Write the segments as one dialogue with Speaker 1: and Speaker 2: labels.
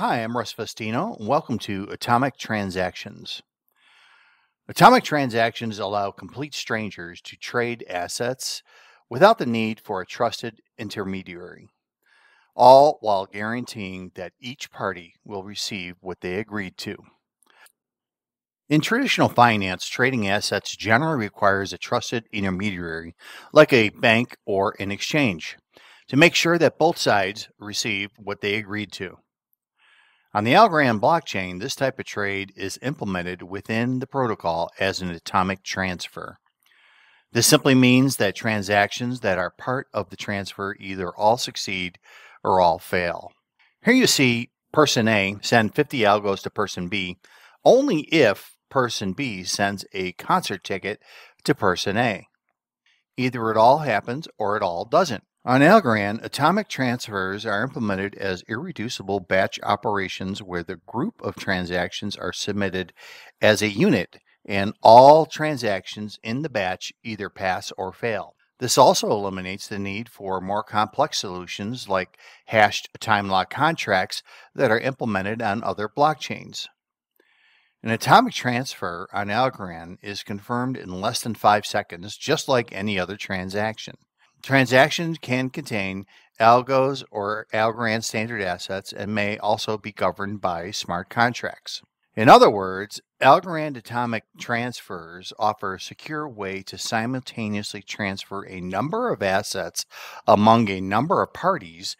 Speaker 1: Hi, I'm Russ Fustino. and Welcome to Atomic Transactions. Atomic transactions allow complete strangers to trade assets without the need for a trusted intermediary, all while guaranteeing that each party will receive what they agreed to. In traditional finance, trading assets generally requires a trusted intermediary, like a bank or an exchange, to make sure that both sides receive what they agreed to. On the Algorand blockchain, this type of trade is implemented within the protocol as an atomic transfer. This simply means that transactions that are part of the transfer either all succeed or all fail. Here you see person A send 50 algos to person B only if person B sends a concert ticket to person A. Either it all happens or it all doesn't. On Algorand, atomic transfers are implemented as irreducible batch operations where the group of transactions are submitted as a unit and all transactions in the batch either pass or fail. This also eliminates the need for more complex solutions like hashed time lock contracts that are implemented on other blockchains. An atomic transfer on Algorand is confirmed in less than five seconds, just like any other transaction. Transactions can contain algos or Algorand standard assets and may also be governed by smart contracts. In other words, Algorand atomic transfers offer a secure way to simultaneously transfer a number of assets among a number of parties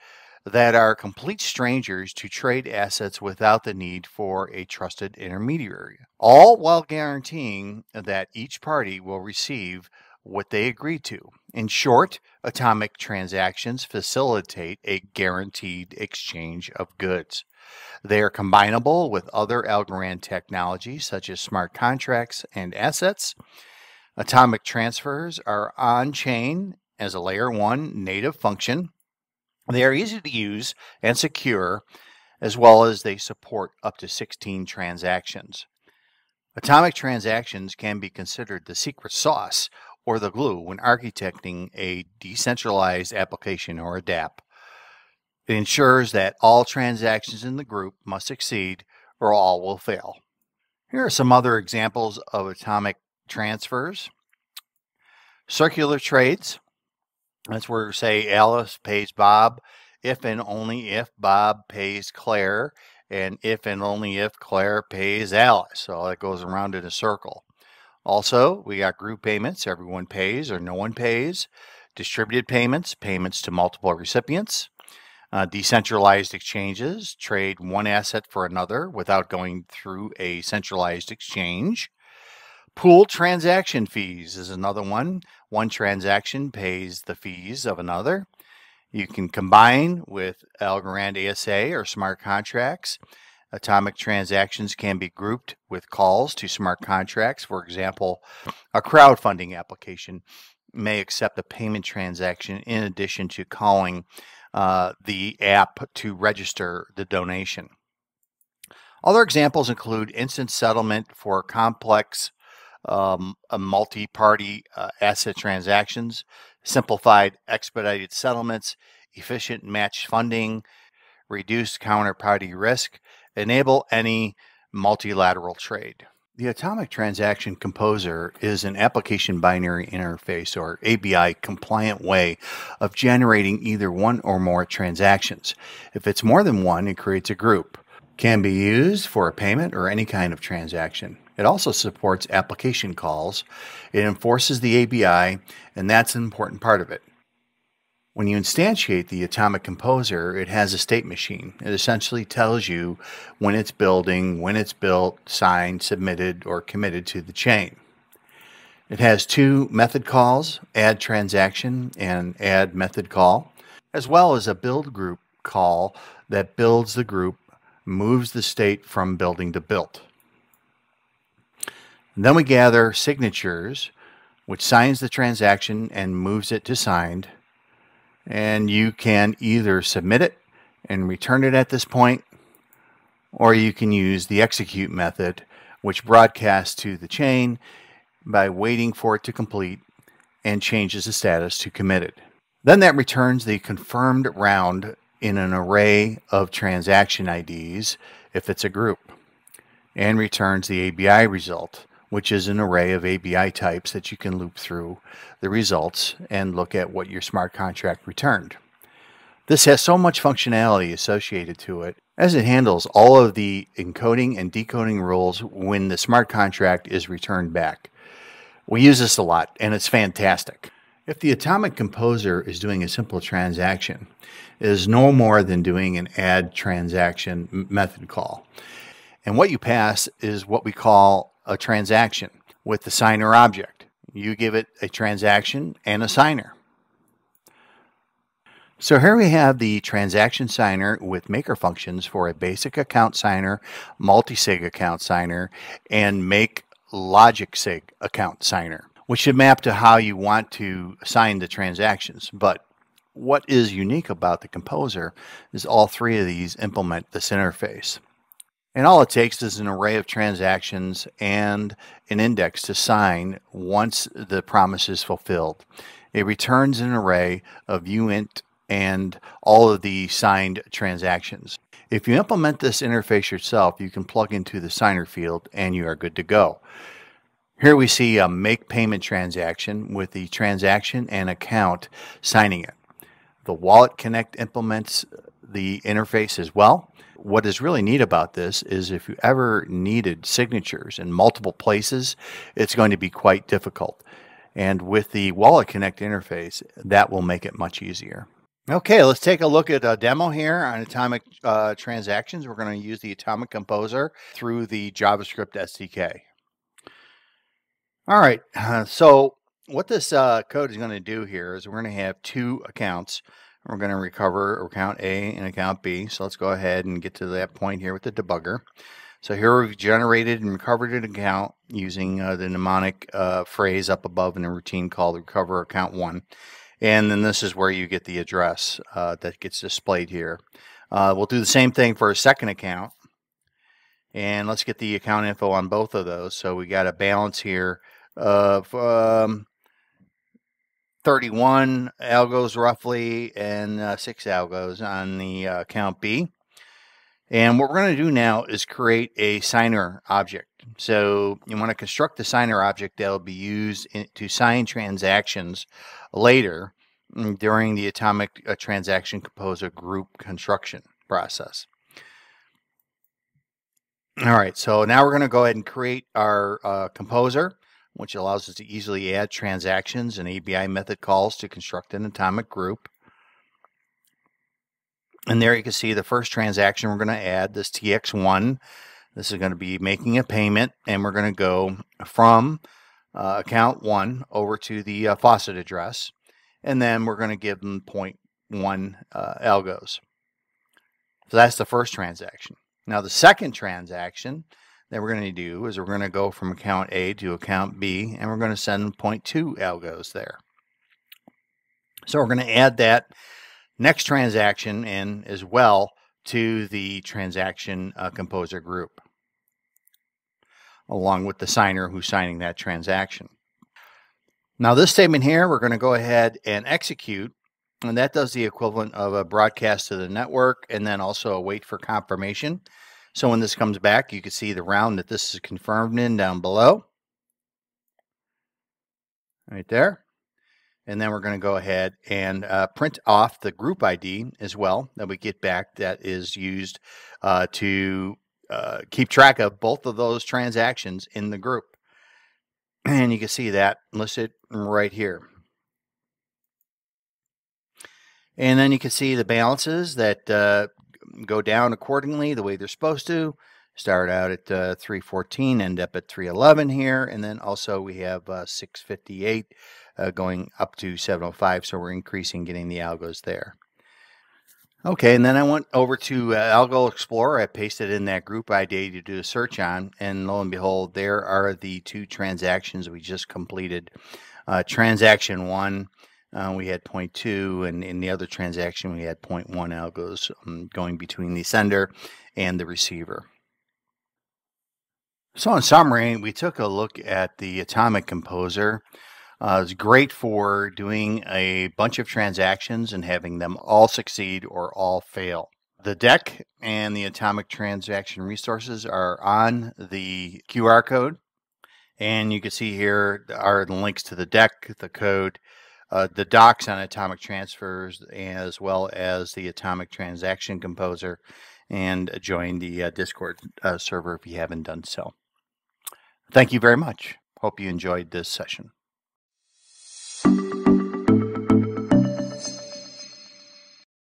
Speaker 1: that are complete strangers to trade assets without the need for a trusted intermediary, all while guaranteeing that each party will receive what they agreed to. In short, atomic transactions facilitate a guaranteed exchange of goods. They are combinable with other Algorand technologies such as smart contracts and assets. Atomic transfers are on chain as a layer 1 native function. They are easy to use and secure, as well as they support up to 16 transactions. Atomic transactions can be considered the secret sauce or the glue when architecting a decentralized application or a dApp. It ensures that all transactions in the group must succeed or all will fail. Here are some other examples of atomic transfers. Circular trades. That's where, say, Alice pays Bob if and only if Bob pays Claire, and if and only if Claire pays Alice. So it goes around in a circle. Also, we got group payments, everyone pays or no one pays. Distributed payments, payments to multiple recipients. Uh, decentralized exchanges, trade one asset for another without going through a centralized exchange. Pool transaction fees is another one. One transaction pays the fees of another. You can combine with Algorand ASA or smart contracts Atomic transactions can be grouped with calls to smart contracts. For example, a crowdfunding application may accept a payment transaction in addition to calling uh, the app to register the donation. Other examples include instant settlement for complex um, multi party uh, asset transactions, simplified expedited settlements, efficient match funding, reduced counterparty risk, enable any multilateral trade. The Atomic Transaction Composer is an application binary interface or ABI compliant way of generating either one or more transactions. If it's more than one, it creates a group. Can be used for a payment or any kind of transaction. It also supports application calls. It enforces the ABI, and that's an important part of it. When you instantiate the Atomic Composer, it has a state machine. It essentially tells you when it's building, when it's built, signed, submitted, or committed to the chain. It has two method calls, add transaction and add method call, as well as a build group call that builds the group, moves the state from building to built. And then we gather signatures, which signs the transaction and moves it to signed and you can either submit it and return it at this point, or you can use the execute method, which broadcasts to the chain by waiting for it to complete and changes the status to committed. Then that returns the confirmed round in an array of transaction IDs if it's a group, and returns the ABI result, which is an array of ABI types that you can loop through the results and look at what your smart contract returned. This has so much functionality associated to it as it handles all of the encoding and decoding rules when the smart contract is returned back. We use this a lot and it's fantastic. If the atomic composer is doing a simple transaction, it is no more than doing an add transaction method call. And what you pass is what we call a transaction with the signer object. You give it a transaction and a signer. So here we have the transaction signer with maker functions for a basic account signer, multi-sig account signer, and make logic sig account signer, which should map to how you want to sign the transactions. But what is unique about the composer is all three of these implement this interface. And all it takes is an array of transactions and an index to sign once the promise is fulfilled. It returns an array of uint and all of the signed transactions. If you implement this interface yourself, you can plug into the signer field and you are good to go. Here we see a make payment transaction with the transaction and account signing it. The Wallet Connect implements the interface as well. What is really neat about this is if you ever needed signatures in multiple places, it's going to be quite difficult. And with the Wallet Connect interface, that will make it much easier. Okay, let's take a look at a demo here on Atomic uh, Transactions. We're going to use the Atomic Composer through the JavaScript SDK. All right, uh, so what this uh, code is going to do here is we're going to have two accounts. We're going to recover account A and account B. So let's go ahead and get to that point here with the debugger. So here we've generated and recovered an account using uh, the mnemonic uh, phrase up above in a routine called recover account one. And then this is where you get the address uh, that gets displayed here. Uh, we'll do the same thing for a second account. And let's get the account info on both of those. So we got a balance here of um, 31 algos roughly and uh, 6 algos on the uh, account B. And what we're going to do now is create a signer object. So you want to construct the signer object that will be used in, to sign transactions later mm, during the atomic uh, transaction composer group construction process. All right, so now we're going to go ahead and create our uh, composer, which allows us to easily add transactions and ABI method calls to construct an atomic group. And there you can see the first transaction we're going to add, this TX1. This is going to be making a payment, and we're going to go from uh, account 1 over to the uh, faucet address, and then we're going to give them 0.1 uh, algos. So that's the first transaction. Now the second transaction that we're going to do is we're going to go from account A to account B, and we're going to send 0.2 algos there. So we're going to add that next transaction in as well to the transaction uh, composer group, along with the signer who's signing that transaction. Now this statement here, we're going to go ahead and execute, and that does the equivalent of a broadcast to the network and then also a wait for confirmation. So when this comes back, you can see the round that this is confirmed in down below. Right there. And then we're going to go ahead and uh, print off the group ID as well that we get back that is used uh, to uh, keep track of both of those transactions in the group. And you can see that listed right here. And then you can see the balances that uh, go down accordingly the way they're supposed to. Start out at uh, 314, end up at 311 here, and then also we have uh, 658 uh, going up to 705. So we're increasing, getting the algos there. Okay, and then I went over to uh, Algo Explorer. I pasted in that group ID to do a search on, and lo and behold, there are the two transactions we just completed. Uh, transaction one, uh, we had 0.2, and in the other transaction, we had 0.1 algos um, going between the sender and the receiver. So, in summary, we took a look at the Atomic Composer Uh, it's great for doing a bunch of transactions and having them all succeed or all fail. The deck and the atomic transaction resources are on the QR code. And you can see here are the links to the deck, the code, uh, the docs on atomic transfers, as well as the atomic transaction composer, and join the uh, Discord uh, server if you haven't done so. Thank you very much. Hope you enjoyed this session.